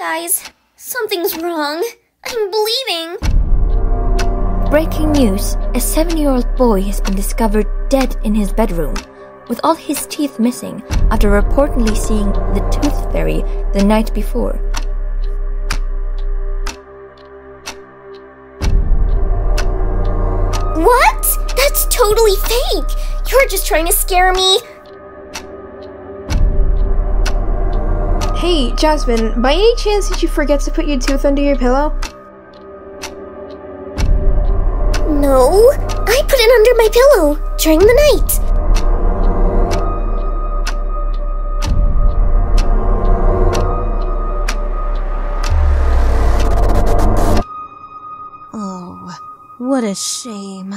Guys, something's wrong. I'm bleeding. Breaking news a seven year old boy has been discovered dead in his bedroom, with all his teeth missing after reportedly seeing the tooth fairy the night before. What? That's totally fake. You're just trying to scare me. Hey, Jasmine, by any chance did you forget to put your tooth under your pillow? No, I put it under my pillow during the night. Oh, what a shame.